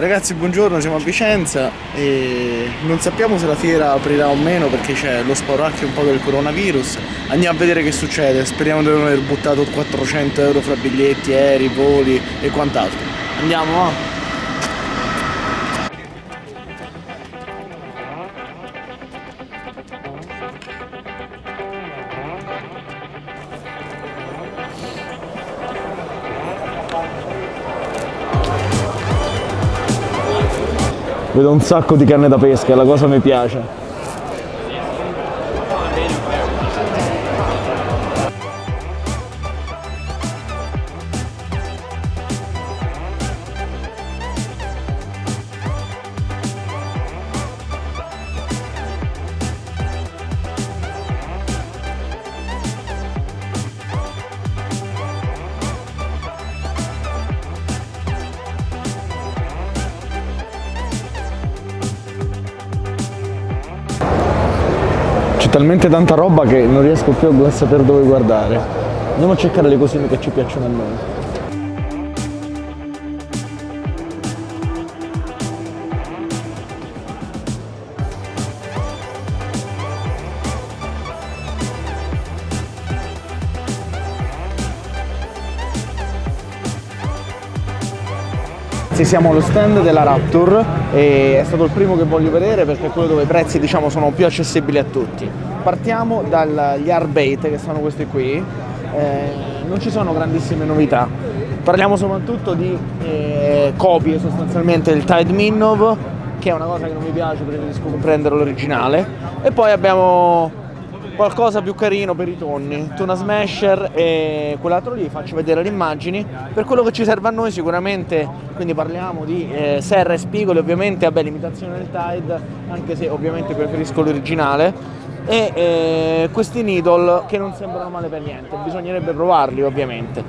Ragazzi, buongiorno, siamo a Vicenza e non sappiamo se la fiera aprirà o meno perché c'è lo spauracchio un po' del coronavirus. Andiamo a vedere che succede, speriamo di non aver buttato 400 euro fra biglietti, aerei, voli e quant'altro. Andiamo, Vedo un sacco di canne da pesca, la cosa mi piace. Talmente tanta roba che non riesco più a sapere dove guardare. Andiamo a cercare le cosine che ci piacciono a noi. Siamo allo stand della Raptor e è stato il primo che voglio vedere perché è quello dove i prezzi diciamo, sono più accessibili a tutti. Partiamo dagli Arbeit che sono questi qui, eh, non ci sono grandissime novità, parliamo soprattutto di eh, copie sostanzialmente del Tide Minnov che è una cosa che non mi piace, preferisco comprendere l'originale. E poi abbiamo qualcosa più carino per i tonni, tuna smasher e quell'altro lì, faccio vedere le immagini, per quello che ci serve a noi sicuramente, quindi parliamo di eh, serra e spigoli, ovviamente vabbè l'imitazione del Tide, anche se ovviamente preferisco l'originale, e eh, questi needle che non sembrano male per niente, bisognerebbe provarli ovviamente.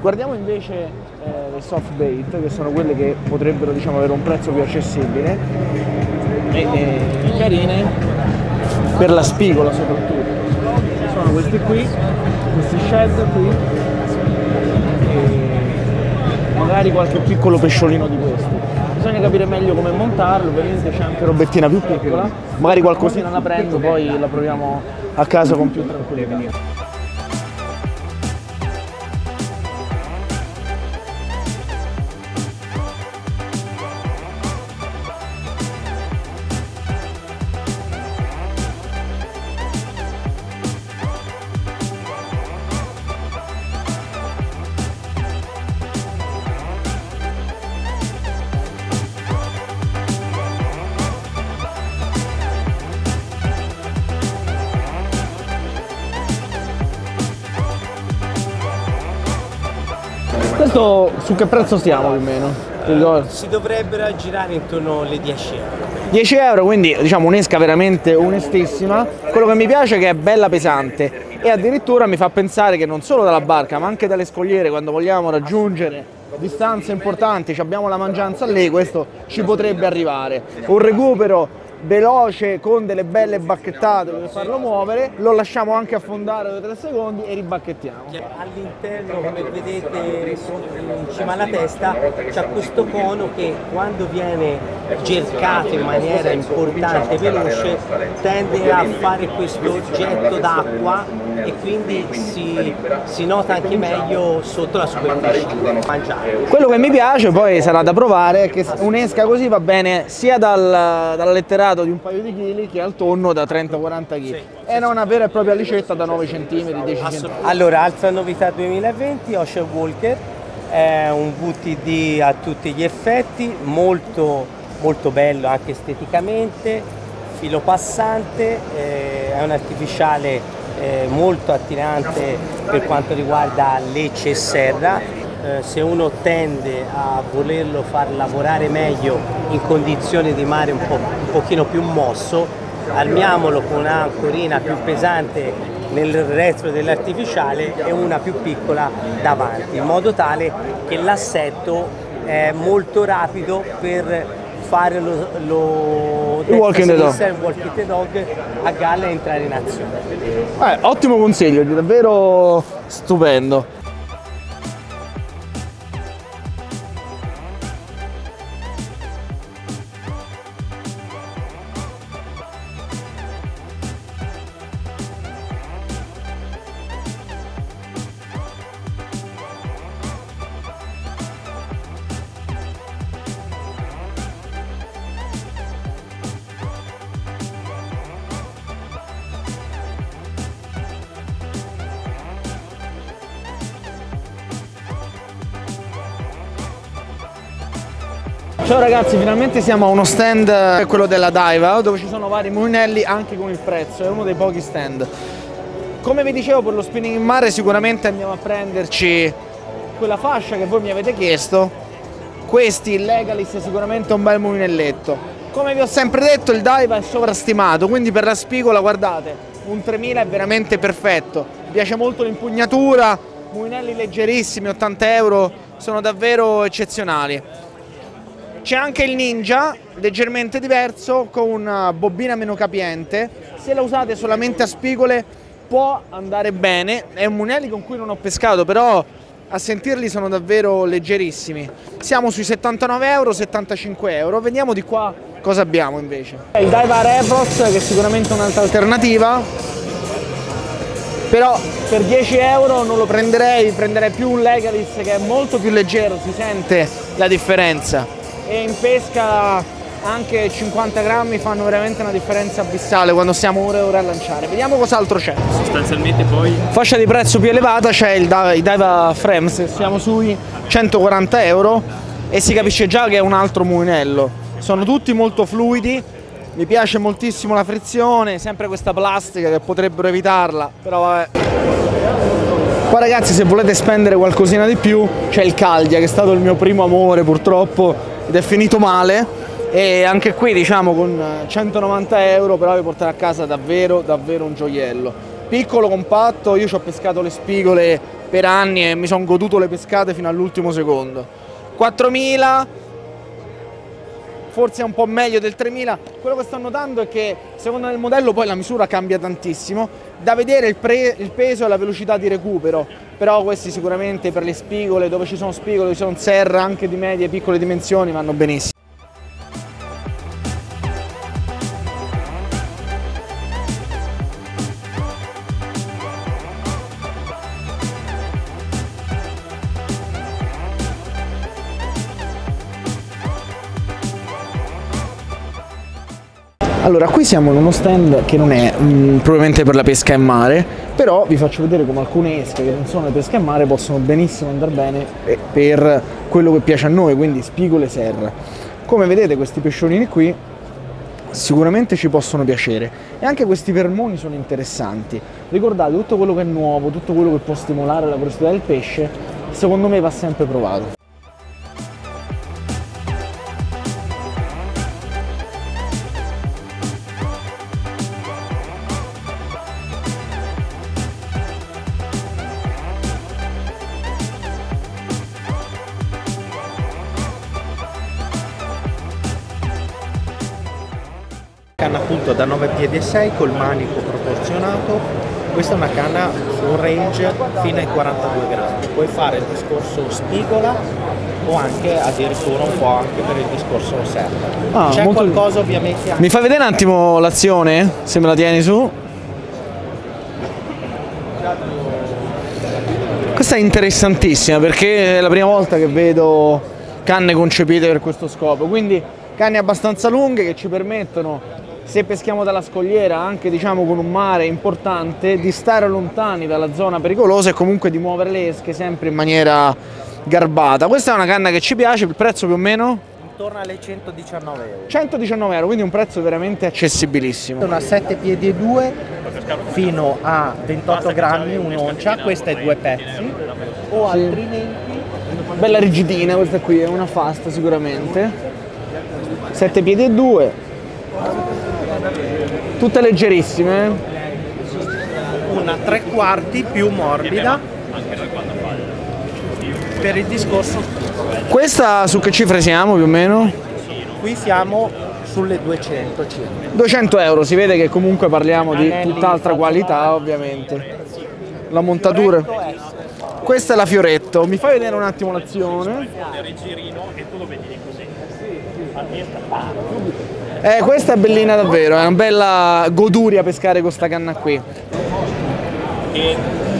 Guardiamo invece eh, le soft bait, che sono quelle che potrebbero diciamo, avere un prezzo più accessibile. E, e carine. Per la spigola soprattutto questi qui, questi shed qui e magari qualche piccolo pesciolino di questi. Bisogna capire meglio come montarlo, ovviamente c'è anche robettina più piccola, magari qualcosina la prendo, poi la proviamo a casa con più tranquillità. Questo su che prezzo stiamo più o meno? Eh, si dovrebbero aggirare intorno alle 10 euro. 10 euro, quindi diciamo un'esca veramente onestissima. Quello che mi piace è che è bella pesante e addirittura mi fa pensare che non solo dalla barca ma anche dalle scogliere quando vogliamo raggiungere distanze importanti, abbiamo la mangianza lì, questo ci potrebbe arrivare. Un recupero veloce con delle belle bacchettate per farlo muovere, lo lasciamo anche affondare 2-3 secondi e ribacchettiamo. All'interno, come vedete in cima alla testa, c'è questo cono che quando viene cercato in maniera importante e veloce tende a fare questo getto d'acqua e quindi si, si, nota anche meglio sotto la superficie mangiare. Quello che mi piace poi sarà da provare è che un'esca così va bene sia dal, dalla letteratura di un paio di chili che al tonno da 30-40 kg. Sì, Era una vera e propria licetta da 9 cm, 10 cm. Allora, altra novità 2020, Ocean Walker, è un VTD a tutti gli effetti, molto, molto bello anche esteticamente, filo passante, eh, è un artificiale eh, molto attirante per quanto riguarda Lecce e Serra, eh, se uno tende a volerlo far lavorare meglio in condizioni di mare un, po', un pochino più mosso, armiamolo con un'ancorina più pesante nel retro dell'artificiale e una più piccola davanti, in modo tale che l'assetto è molto rapido per fare lo, lo walking the, dog. walking the dog a galla e entrare in azione. Eh, ottimo consiglio, davvero stupendo. Ciao ragazzi, finalmente siamo a uno stand, eh, quello della Daiva, dove ci sono vari mulinelli anche con il prezzo, è uno dei pochi stand. Come vi dicevo per lo spinning in mare sicuramente andiamo a prenderci quella fascia che voi mi avete chiesto, questi Legalis è sicuramente un bel mulinelletto. Come vi ho sempre detto il Daiva è sovrastimato, quindi per la spigola guardate, un 3000 è veramente perfetto, mi piace molto l'impugnatura, mulinelli leggerissimi, 80 euro, sono davvero eccezionali. C'è anche il Ninja, leggermente diverso, con una bobina meno capiente. Se la usate solamente a spigole può andare bene. È un Munelli con cui non ho pescato, però a sentirli sono davvero leggerissimi. Siamo sui 79 euro, 75 euro. Vediamo di qua cosa abbiamo invece. Il Daiwa Repros, che è sicuramente un'altra alternativa. Però per 10 euro non lo prenderei, prenderei più un Legalis che è molto più leggero, si sente la differenza e in pesca anche 50 grammi fanno veramente una differenza abissale quando siamo ore e ore a lanciare. Vediamo cos'altro c'è. Sostanzialmente poi... Fascia di prezzo più elevata c'è il Daiva Frames, siamo sui 140 euro e si capisce già che è un altro mulinello. Sono tutti molto fluidi, mi piace moltissimo la frizione, sempre questa plastica che potrebbero evitarla, però vabbè. Qua ragazzi se volete spendere qualcosina di più c'è il Caldia che è stato il mio primo amore purtroppo ed è finito male. E anche qui diciamo con 190 euro però vi porterà a casa davvero davvero un gioiello. Piccolo compatto io ci ho pescato le spigole per anni e mi sono goduto le pescate fino all'ultimo secondo. 4000 forse è un po' meglio del 3000 quello che sto notando è che secondo il modello poi la misura cambia tantissimo. Da vedere il, il peso e la velocità di recupero però questi sicuramente per le spigole dove ci sono spigole, ci sono serra anche di medie e piccole dimensioni vanno benissimo Allora, qui siamo in uno stand che non è mh, mm, probabilmente per la pesca in mare, però vi faccio vedere come alcune esche che non sono le pesca in mare possono benissimo andare bene per quello che piace a noi, quindi spigole serra. Come vedete questi pesciolini qui sicuramente ci possono piacere e anche questi vermoni sono interessanti. Ricordate, tutto quello che è nuovo, tutto quello che può stimolare la curiosità del pesce, secondo me va sempre provato. Canna appunto da 9 piedi e 6 col manico proporzionato. Questa è una canna un range fino ai 42 grammi puoi fare il discorso spigola o anche addirittura un po' anche per il discorso serra ah, c'è molto... qualcosa ovviamente mi fai vedere un attimo l'azione se me la tieni su. Questa è interessantissima perché è la prima volta che vedo canne concepite per questo scopo. Quindi canne abbastanza lunghe che ci permettono se peschiamo dalla scogliera anche diciamo con un mare importante di stare lontani dalla zona pericolosa e comunque di muovere le esche sempre in maniera garbata. Questa è una canna che ci piace il prezzo più o meno? intorno alle 119 euro. 119 euro quindi un prezzo veramente accessibilissimo una 7 piedi e 2 fino a 28 grammi un'oncia questa è due pezzi. O altrimenti bella rigidina questa qui è una fast sicuramente. 7 piedi e 2 tutte leggerissime. Una tre quarti più morbida per il discorso. Questa su che cifre siamo più o meno? Qui siamo sulle 200 circa. 200 euro, si vede che comunque parliamo di tutt'altra qualità ovviamente. La montatura. Questa è la Fioretto, mi fai vedere un attimo l'azione? Eh, questa è bellina davvero, è una bella goduria pescare con questa canna qui.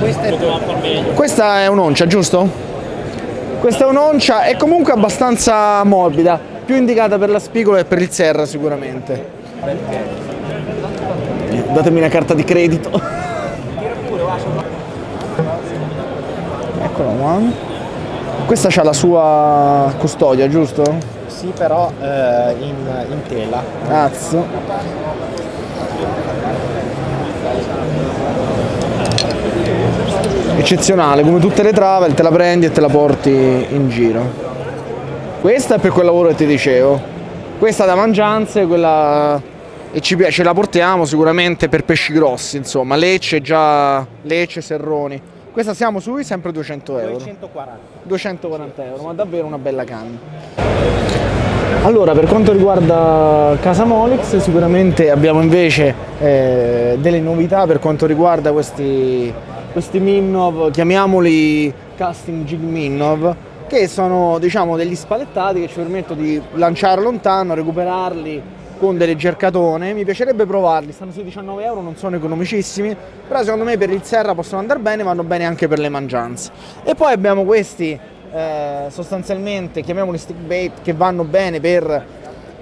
Questa è, questa è un'oncia, giusto? Questa è un'oncia e comunque abbastanza morbida, più indicata per la spigola e per il serra sicuramente. Datemi una carta di credito. Eccola qua. Questa ha la sua custodia, giusto? Sì, però eh, in, in tela. Cazzo. Eccezionale, come tutte le travel te la prendi e te la porti in giro. Questa è per quel lavoro che ti dicevo. Questa da mangianze, quella e ci piace, la portiamo sicuramente per pesci grossi, insomma, Lecce già Lecce, Serroni. Questa siamo sui sempre 200 euro. 240. 240 euro, ma davvero una bella canna. Allora, per quanto riguarda Casa Molix, sicuramente abbiamo invece eh, delle novità per quanto riguarda questi, questi Minnov, chiamiamoli casting jig Minnov, che sono diciamo degli spalettati che ci permettono di lanciare lontano, recuperarli con delle cercatone, mi piacerebbe provarli, stanno sui 19 euro, non sono economicissimi, però secondo me per il Serra possono andare bene, vanno bene anche per le mangianze. E poi abbiamo questi eh, sostanzialmente, chiamiamoli stick bait, che vanno bene per,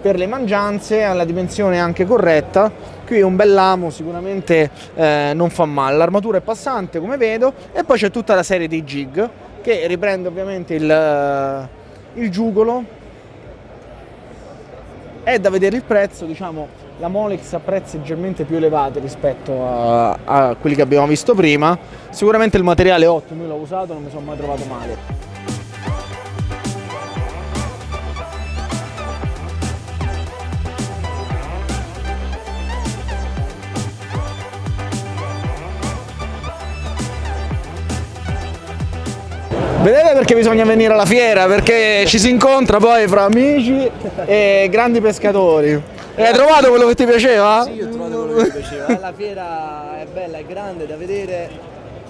per le mangianze, alla dimensione anche corretta, qui un bel lamo sicuramente eh, non fa male, l'armatura è passante come vedo, e poi c'è tutta la serie dei jig, che riprende ovviamente il, eh, il giugolo. È da vedere il prezzo, diciamo, la Molex ha prezzi leggermente più elevati rispetto a, a quelli che abbiamo visto prima. Sicuramente il materiale è ottimo, io l'ho usato, non mi sono mai trovato male. Vedete perché bisogna venire alla fiera? Perché ci si incontra poi fra amici e grandi pescatori. E hai trovato quello che ti piaceva? Sì, ho trovato quello che mi piaceva. La fiera è bella, è grande da vedere.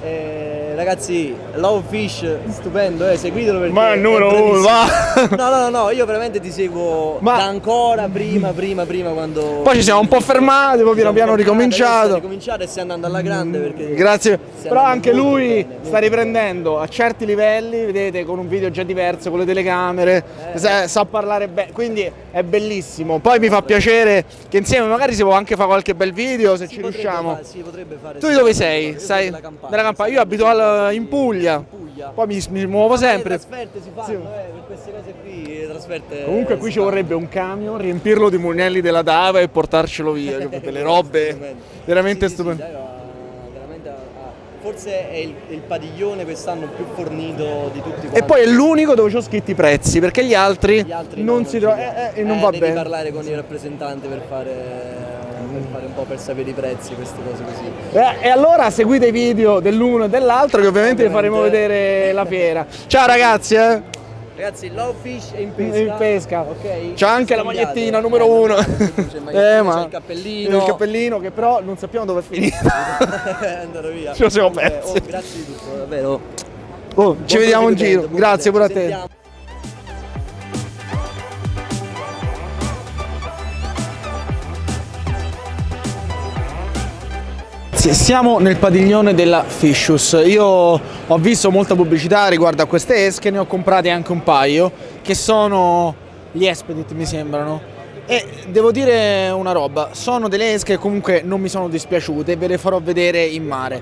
Eh, ragazzi, Love Fish, stupendo, eh, seguitelo perché Ma è il numero uno, va! No, no, no, no, io veramente ti seguo Ma- da ancora prima, prima, prima quando... Poi ci siamo un po' fermati, poi piano piano ricominciato. ricominciato e stai andando alla grande perché... Grazie. Però anche lui bene, sta molto riprendendo a certi livelli, vedete, con un video già diverso, con le telecamere, Eh. sa, sa parlare bene, quindi è bellissimo. Poi mi fa piacere che insieme magari si può anche fare qualche bel video se Si ci riusciamo. fare- si potrebbe fare, Tu di dove sei? Sei della Campania. della Campania. Io abito al- sì. in Puglia. Poi mi, mi muovo Ma le sempre. trasferte si fanno, Sì. eh, per queste cose qui, le trasferte... Comunque qui ci vorrebbe un camion, riempirlo di monelli della Dava e portarcelo via, delle robe veramente Sì, stupende. sì, ah, forse è il, il padiglione quest'anno più fornito di tutti quanti. E poi è l'unico dove ho scritto i prezzi, perché gli altri, Gli altri non no, si trovano eh, eh, e non Eh, va devi bene. parlare con il rappresentante per fare, per fare un po' per sapere i prezzi, queste cose così. Eh, e allora seguite i video dell'uno e dell'altro che ovviamente vi faremo vedere la fiera. Ciao ragazzi, eh. Ragazzi, Love Fish e in pesca. In pesca. Ok. C'è anche la Scambiate. magliettina Eh, numero uno. C'è il magliettino, c'è il cappellino. Il cappellino che però non sappiamo dove è finito. è andato via. Lo siamo persi. oh, grazie di tutto, davvero. Oh, ci vediamo in giro. Grazie pure a te. Siamo nel padiglione della Fishus. Io ho visto molta pubblicità riguardo a queste esche, ne ho comprate anche un paio, che sono gli Expedit mi sembrano. E devo dire una roba, sono delle esche che comunque non mi sono dispiaciute ve le farò vedere in mare.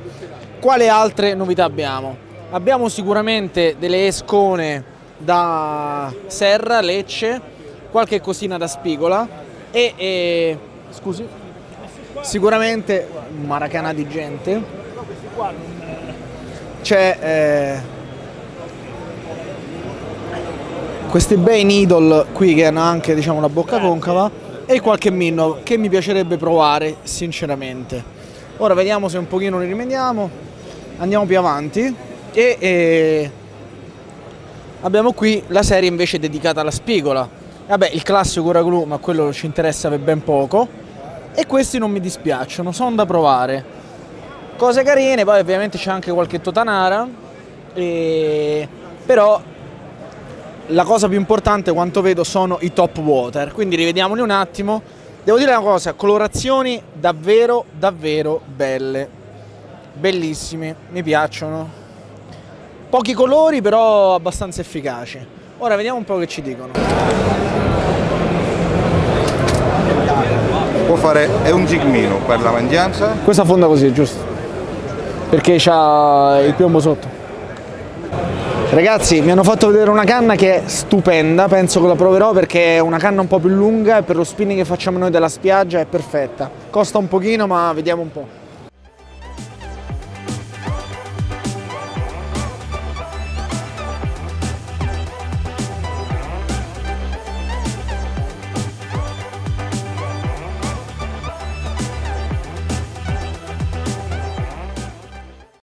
Quale altre novità abbiamo? Abbiamo sicuramente delle escone da Serra, Lecce, qualche cosina da Spigola e, e- scusi, sicuramente un maracana di gente. C'è eh, questi bei needle qui che hanno anche diciamo una bocca concava e qualche minno che mi piacerebbe provare sinceramente. Ora vediamo se un pochino li rimediamo. Andiamo più avanti e, e abbiamo qui la serie invece dedicata alla spigola. Vabbè, il classico Uraglu, ma quello ci interessa per ben poco. E questi non mi dispiacciono, sono da provare. Cose carine, poi ovviamente c'è anche qualche totanara. e- Però la cosa più importante, quanto vedo, sono i top water. Quindi rivediamoli un attimo. Devo dire una cosa, colorazioni davvero, davvero belle. Bellissimi, mi piacciono. Pochi colori, però abbastanza efficaci. Ora vediamo un po' che ci dicono. Può fare è un gigmino per la mangianza Questa fonda così, giusto? Perché c'ha il piombo sotto. Ragazzi, mi hanno fatto vedere una canna che è stupenda, penso che la proverò perché è una canna un po' più lunga e per lo spinning che facciamo noi della spiaggia è perfetta. Costa un pochino, ma vediamo un po'.